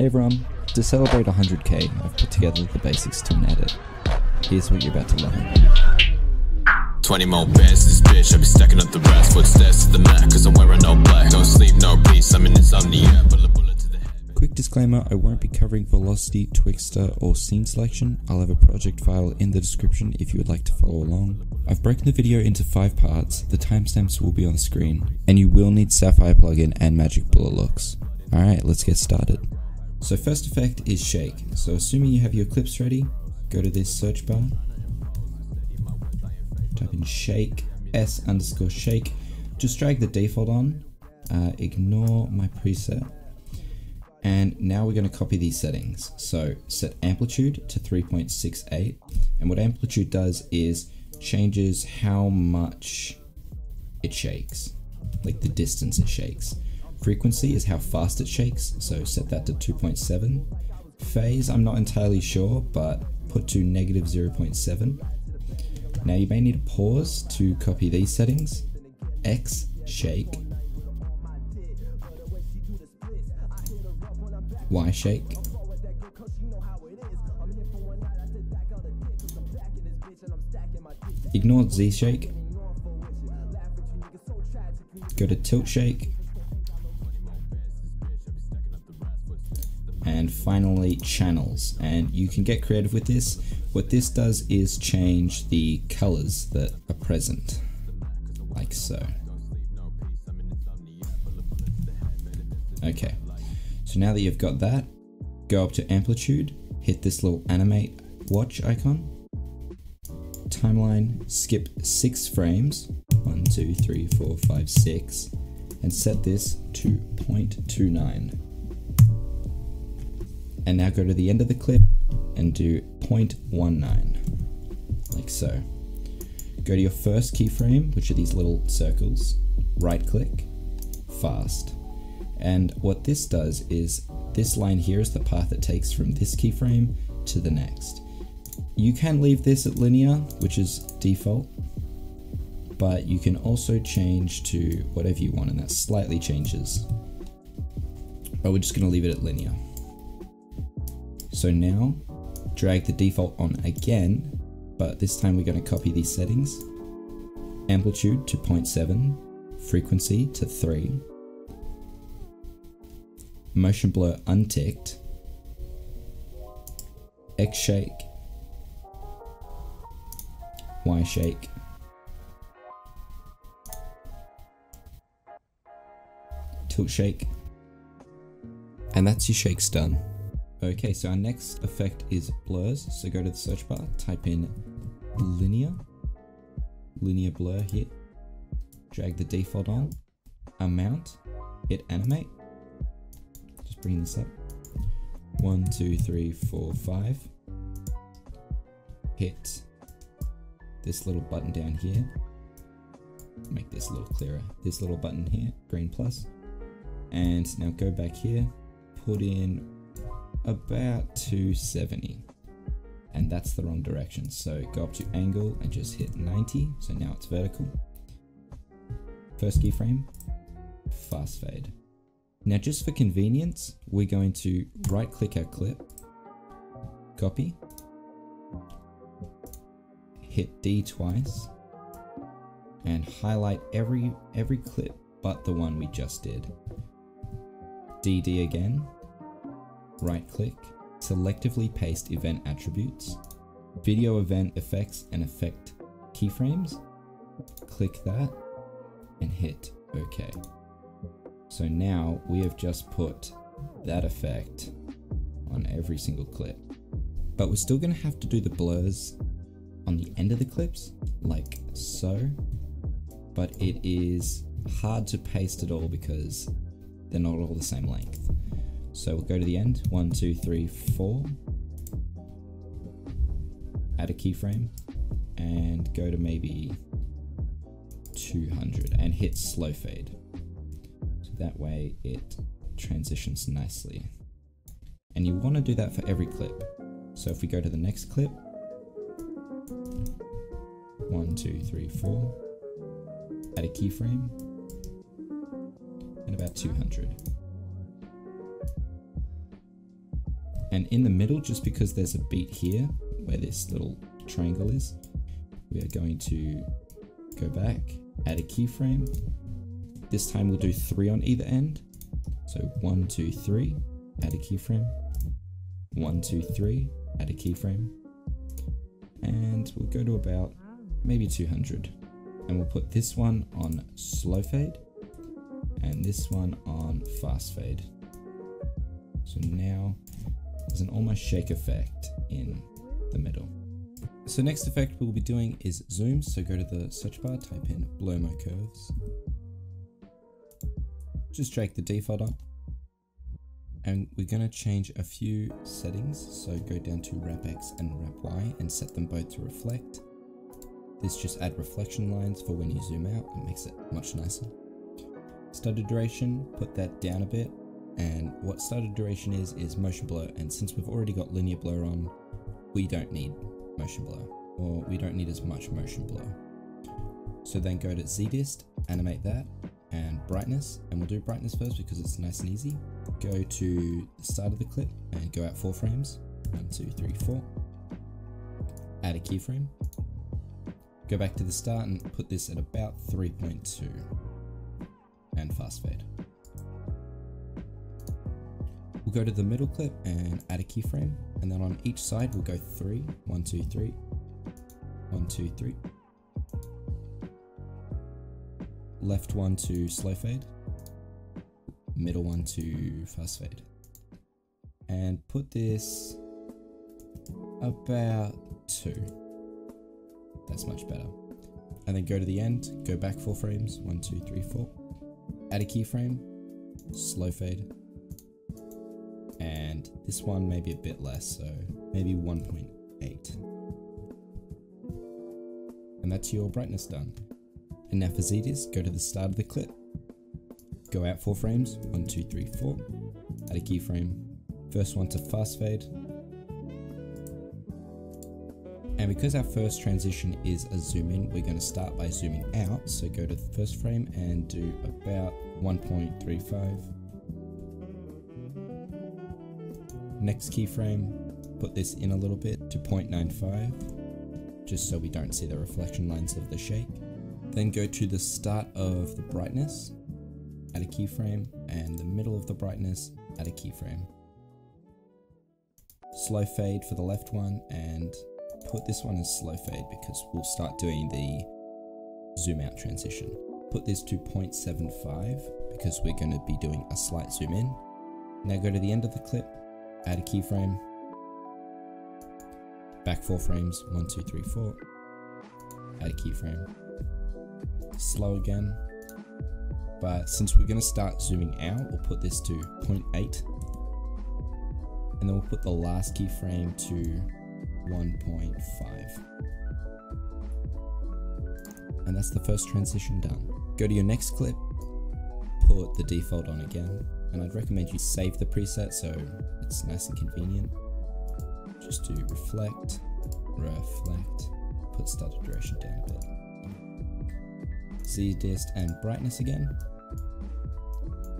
Hey everyone, to celebrate 100k, I've put together the basics to an edit. Here's what you're about to learn. 20 more bands this bitch, I be stacking up the rest Footsteps to the mat, cause I'm wearing no black No sleep, no peace, I'm in insomnia Bullet, bullet to the head Quick disclaimer, I won't be covering Velocity, Twixtor, or scene selection. I'll have a project file in the description if you would like to follow along. I've broken the video into five parts, the timestamps will be on the screen, and you will need Sapphire plugin and Magic Bullet looks. Alright, let's get started. So first effect is shake. So assuming you have your clips ready, go to this search bar, type in shake, s underscore shake, just drag the default on, uh, ignore my preset, and now we're going to copy these settings. So set amplitude to 3.68, and what amplitude does is changes how much it shakes, like the distance it shakes. Frequency is how fast it shakes, so set that to 2.7. Phase, I'm not entirely sure, but put to negative 0.7. Now you may need to pause to copy these settings. X shake. Y shake. Ignore Z shake. Go to tilt shake. Finally channels. And you can get creative with this. What this does is change the colors that are present. Like so. Okay. So now that you've got that, go up to amplitude, hit this little animate watch icon, timeline, skip six frames, one, two, three, four, five, six, and set this to 0.29. And now go to the end of the clip and do 0.19, like so. Go to your first keyframe, which are these little circles, right click, fast. And what this does is this line here is the path it takes from this keyframe to the next. You can leave this at linear, which is default, but you can also change to whatever you want and that slightly changes. But we're just gonna leave it at linear. So now drag the default on again, but this time we're gonna copy these settings. Amplitude to 0.7, frequency to 3, motion blur unticked, X shake, Y shake, tilt shake, and that's your shakes done. Okay, so our next effect is blurs. So go to the search bar, type in linear, linear blur here, drag the default on, amount, hit animate, just bring this up. One, two, three, four, five. Hit this little button down here. Make this a little clearer. This little button here, green plus. And now go back here, put in about 270 and that's the wrong direction. So go up to angle and just hit 90 so now it's vertical. First keyframe fast fade. Now just for convenience we're going to right click our clip copy hit D twice and highlight every every clip but the one we just did. DD again right click, selectively paste event attributes, video event effects and effect keyframes, click that and hit OK. So now we have just put that effect on every single clip. But we're still going to have to do the blurs on the end of the clips, like so. But it is hard to paste it all because they're not all the same length. So we'll go to the end. One, two, three, four. Add a keyframe and go to maybe 200 and hit slow fade. So that way it transitions nicely. And you want to do that for every clip. So if we go to the next clip, one, two, three, four, add a keyframe, and about 200. And in the middle, just because there's a beat here where this little triangle is, we are going to go back, add a keyframe. This time we'll do three on either end. So one, two, three, add a keyframe. One, two, three, add a keyframe. And we'll go to about maybe 200. And we'll put this one on slow fade and this one on fast fade. So now there's an almost shake effect in the middle. So next effect we'll be doing is zoom. So go to the search bar, type in blur my curves. Just drag the default up. And we're going to change a few settings. So go down to wrap X and wrap Y and set them both to reflect. This just add reflection lines for when you zoom out. It makes it much nicer. Stutter duration, put that down a bit. And what started duration is, is motion blur. And since we've already got linear blur on, we don't need motion blur. Or we don't need as much motion blur. So then go to ZDist, animate that, and brightness. And we'll do brightness first because it's nice and easy. Go to the start of the clip and go out four frames. One, two, three, four. Add a keyframe. Go back to the start and put this at about 3.2 and fast fade. We'll go to the middle clip and add a keyframe and then on each side we'll go three, one, two, three, one, two, three. Left one to slow fade, middle one to fast fade. And put this about two. That's much better. And then go to the end, go back four frames, one, two, three, four add a keyframe, slow fade, and this one maybe a bit less, so maybe 1.8. And that's your brightness done. And now for ZDist, go to the start of the clip, go out 4 frames, one, two, three, four. add a keyframe, first one to fast fade, and because our first transition is a zoom in, we're going to start by zooming out. So go to the first frame and do about 1.35. Next keyframe, put this in a little bit to 0.95, just so we don't see the reflection lines of the shake. Then go to the start of the brightness, add a keyframe, and the middle of the brightness, add a keyframe. Slow fade for the left one, and put this one as slow fade because we'll start doing the zoom out transition. Put this to 0.75 because we're going to be doing a slight zoom in. Now go to the end of the clip, add a keyframe, back four frames, one, two, three, four, add a keyframe, slow again, but since we're going to start zooming out, we'll put this to 0.8, and then we'll put the last keyframe to 1.5. And that's the first transition done. Go to your next clip, put the default on again, and I'd recommend you save the preset so it's nice and convenient. Just to reflect, reflect, put stutter duration down a bit. ZDist and brightness again.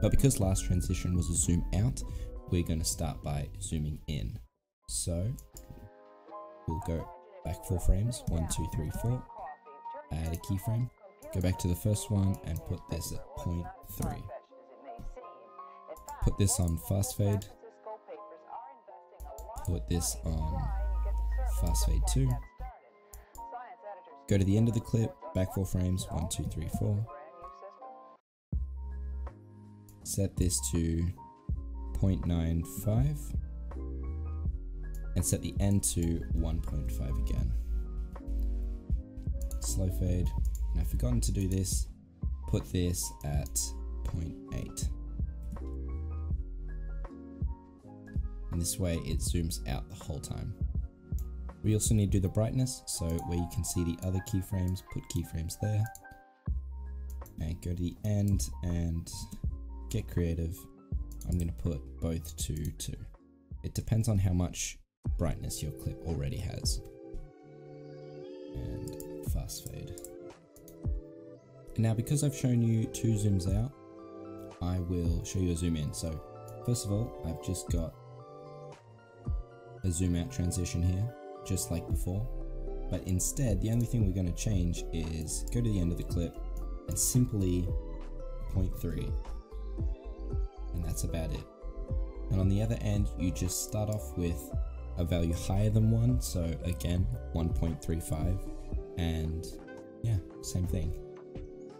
But because last transition was a zoom out, we're going to start by zooming in. So we'll go back four frames, one, two, three, four, add a keyframe, go back to the first one and put this at 0.3. Put this on fast fade, put this on fast fade 2, go to the end of the clip, back four frames, one, two, three, four, set this to 0.95, and set the end to 1.5 again. Slow fade. And I've forgotten to do this. Put this at 0.8. And this way it zooms out the whole time. We also need to do the brightness, so where you can see the other keyframes, put keyframes there. And go to the end and get creative. I'm going to put both to 2. It depends on how much brightness your clip already has. And fast fade. And now because I've shown you two zooms out, I will show you a zoom in. So first of all, I've just got a zoom out transition here, just like before. But instead, the only thing we're going to change is go to the end of the clip and simply 0.3. And that's about it. And on the other end, you just start off with a value higher than 1, so again, 1.35, and yeah, same thing.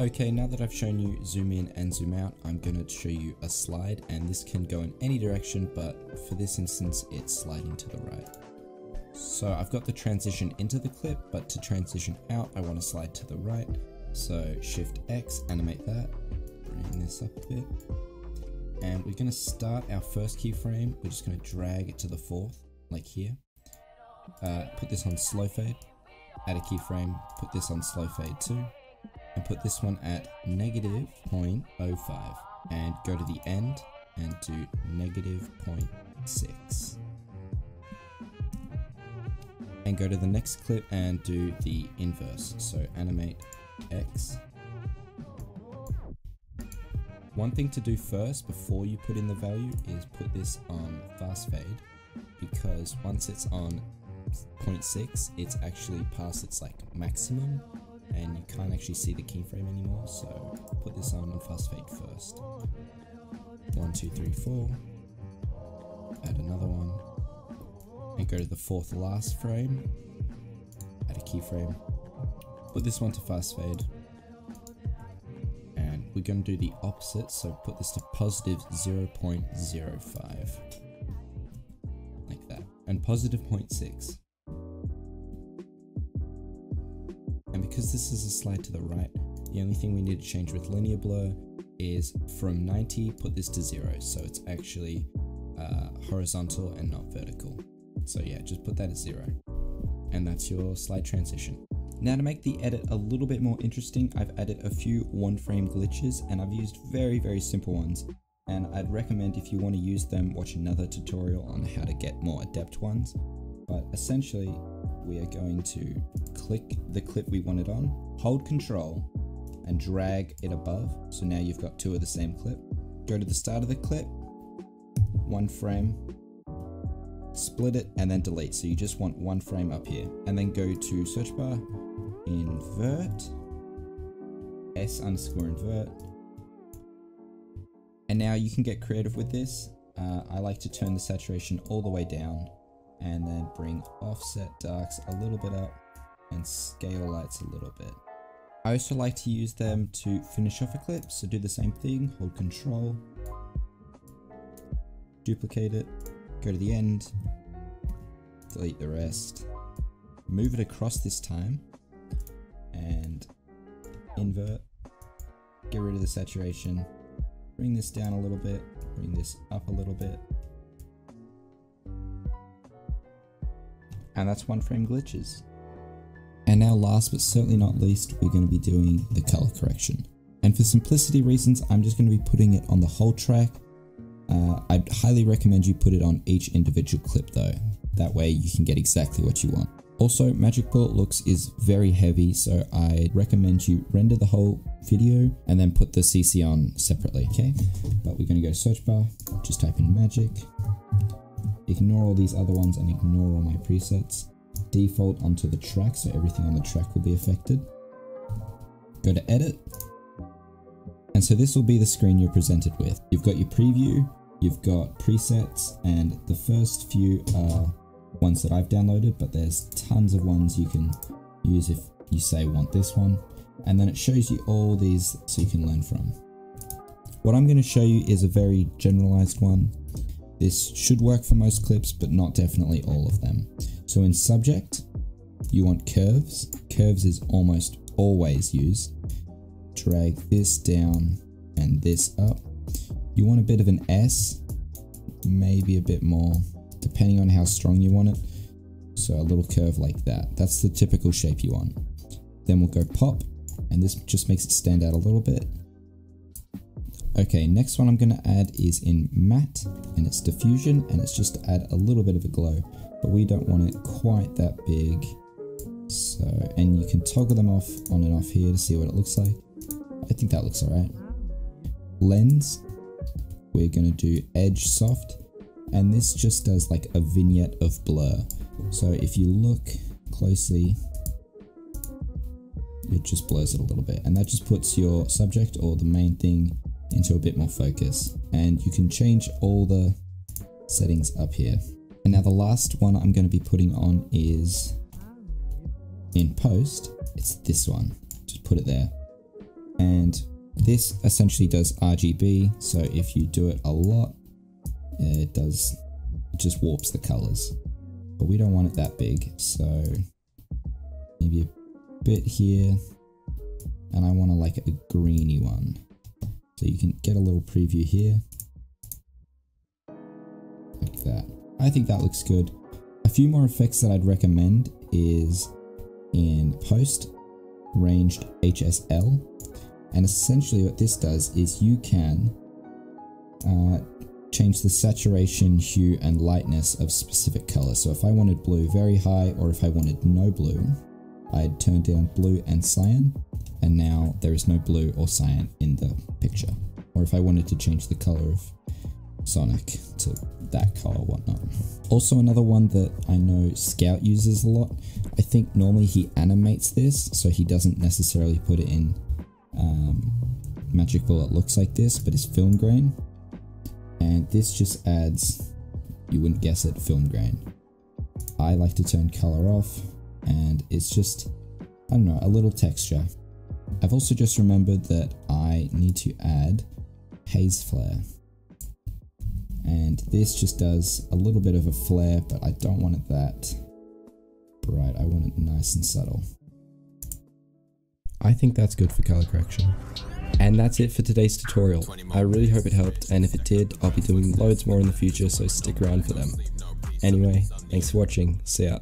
Okay, now that I've shown you zoom in and zoom out, I'm going to show you a slide, and this can go in any direction, but for this instance, it's sliding to the right. So I've got the transition into the clip, but to transition out, I want to slide to the right. So Shift X, animate that, bring this up a bit. And we're going to start our first keyframe, we're just going to drag it to the fourth, like here. Uh, put this on slow fade, add a keyframe, put this on slow fade too, and put this one at negative 0.05 and go to the end and do negative 0.6 and go to the next clip and do the inverse. So animate X. One thing to do first before you put in the value is put this on fast fade because once it's on 0.6 it's actually past its like maximum and you can't actually see the keyframe anymore so put this on fast fade first. One two three four. Add another one. And go to the fourth last frame. Add a keyframe. Put this one to fast fade. And we're going to do the opposite so put this to positive 0.05 like that. And positive 0.6 this is a slide to the right, the only thing we need to change with linear blur is from 90, put this to zero. So it's actually uh, horizontal and not vertical. So yeah, just put that at zero. And that's your slide transition. Now to make the edit a little bit more interesting, I've added a few one frame glitches and I've used very, very simple ones. And I'd recommend if you want to use them, watch another tutorial on how to get more adept ones. But essentially, we are going to click the clip we want it on, hold control and drag it above. So now you've got two of the same clip. Go to the start of the clip, one frame, split it and then delete. So you just want one frame up here and then go to search bar, invert, S underscore invert. And now you can get creative with this. Uh, I like to turn the saturation all the way down and then bring offset darks a little bit up and scale lights a little bit. I also like to use them to finish off a clip, so do the same thing, hold control, duplicate it, go to the end, delete the rest, move it across this time, and invert, get rid of the saturation, bring this down a little bit, bring this up a little bit, and that's one frame glitches. And now last but certainly not least, we're going to be doing the color correction. And for simplicity reasons, I'm just going to be putting it on the whole track. Uh, I'd highly recommend you put it on each individual clip though. That way you can get exactly what you want. Also, Magic Bullet Looks is very heavy, so I recommend you render the whole video and then put the CC on separately, okay? But we're going to go search bar, just type in Magic, Ignore all these other ones and ignore all my presets. Default onto the track so everything on the track will be affected. Go to edit. And so this will be the screen you're presented with. You've got your preview, you've got presets, and the first few are ones that I've downloaded, but there's tons of ones you can use if you say want this one. And then it shows you all these so you can learn from. What I'm going to show you is a very generalized one. This should work for most clips, but not definitely all of them. So in subject, you want curves. Curves is almost always used. Drag this down and this up. You want a bit of an S, maybe a bit more, depending on how strong you want it. So a little curve like that. That's the typical shape you want. Then we'll go pop, and this just makes it stand out a little bit. Okay, next one I'm going to add is in matte and it's diffusion and it's just to add a little bit of a glow, but we don't want it quite that big. So, and you can toggle them off on and off here to see what it looks like. I think that looks alright. Lens, we're going to do edge soft and this just does like a vignette of blur. So if you look closely, it just blurs it a little bit and that just puts your subject or the main thing into a bit more focus and you can change all the settings up here. And now the last one I'm going to be putting on is in post, it's this one, just put it there. And this essentially does RGB, so if you do it a lot, it does, it just warps the colors. But we don't want it that big, so maybe a bit here, and I want to like a greeny one. So you can get a little preview here, like that. I think that looks good. A few more effects that I'd recommend is in post, ranged HSL, and essentially what this does is you can uh, change the saturation, hue, and lightness of specific colors. So if I wanted blue very high or if I wanted no blue, I'd turn down blue and cyan, and now there is no blue or cyan in the picture. Or if I wanted to change the color of Sonic to that color whatnot. Also another one that I know Scout uses a lot, I think normally he animates this, so he doesn't necessarily put it in um, Magic Bullet looks like this, but it's film grain. And this just adds, you wouldn't guess it, film grain. I like to turn color off, and it's just, I don't know, a little texture. I've also just remembered that I need to add haze flare. And this just does a little bit of a flare, but I don't want it that bright. I want it nice and subtle. I think that's good for color correction. And that's it for today's tutorial. I really hope it helped, and if it did, I'll be doing loads more in the future, so stick around for them. Anyway, thanks for watching, see ya.